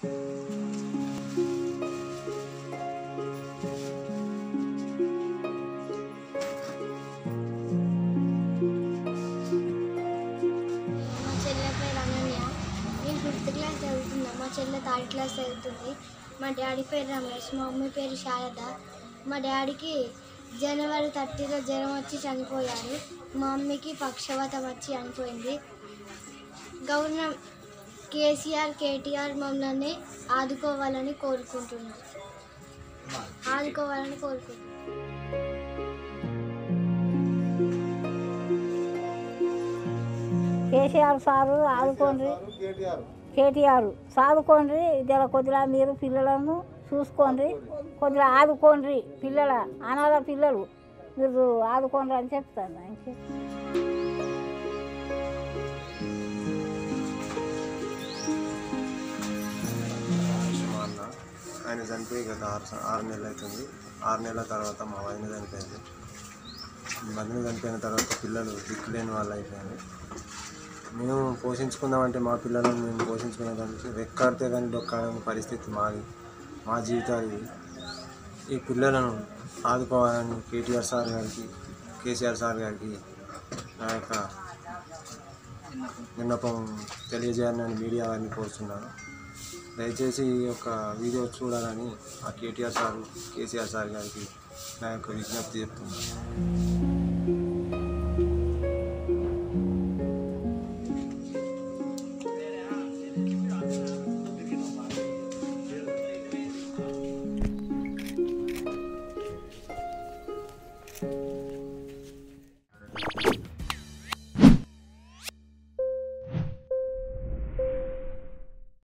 Fifth class మా third class చదువుతుంది. మా డాడీ పేరు రమేష్. మా మమ్మీ పేరు శారద. మా డాడీకి జనవరి థర్టీలో జ్వరం వచ్చి చనిపోయారు. మా మమ్మీకి పక్షవాతం వచ్చి చనిపోయింది. గవర్నమెంట్ కేసీఆర్ కేటీఆర్ మమ్మల్ని ఆదుకోవాలని కోరుకుంటున్నాను ఆదుకోవాలని కోరుకుంటున్నాను కేసీఆర్ సారు ఆదుకోండి. కేటీఆర్ సాదుకోండి. ఇద్దరు కొద్దిగా మీరు పిల్లలను చూసుకోండి. కొద్దిగా ఆదుకోండి పిల్లల అనాథ పిల్లలు. మీరు ఆదుకోండి అని చెప్తాను. ఇంకే ఆయన చనిపోయి గత ఆరు ఆరు నెలలు అవుతుంది ఆరు నెలల తర్వాత మా వదిన చనిపోయింది వదిన చనిపోయిన తర్వాత పిల్లలు దిక్కులేని వాళ్ళు అయిపోయారు. మేము పోషించుకుందామంటే మా పిల్లలను మేము పోషించుకునేదానికి రెక్కాడితే కానీ డొక్కాడని పరిస్థితి మాది. మా జీవితాలు ఈ పిల్లలను ఆదుకోవాలని కేటీఆర్ సార్ గారికి కేసీఆర్ సార్ గారికి నా యొక్క విన్నపం తెలియజేయాలని మీడియా వారిని కోరుతున్నాను దయచేసి ఈ యొక్క వీడియో చూడాలని ఆ కేటీఆర్ సార్ కేసీఆర్ సార్ గారికి నా యొక్క విజ్ఞప్తి చెప్తున్నాను.